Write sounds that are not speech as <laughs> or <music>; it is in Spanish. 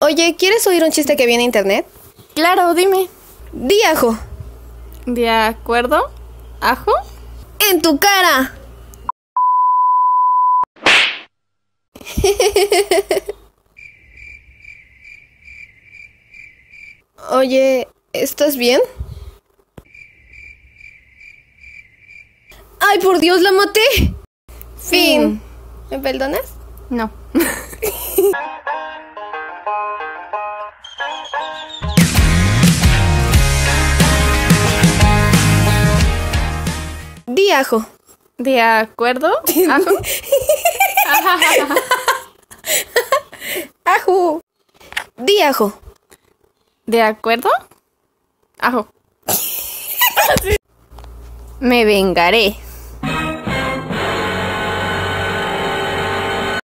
Oye, ¿quieres oír un chiste que viene a internet? Claro, dime. Di ajo. ¿De acuerdo? ¿Ajo? ¡En tu cara! Oye, ¿estás bien? ¡Ay, por Dios, la maté! Fin. ¿Me perdonas? No. <laughs> Ajo. ¿De acuerdo? <laughs> ¿Ajo? Ajo. Di ajo. ¿De acuerdo? Ajo. <laughs> Me vengaré.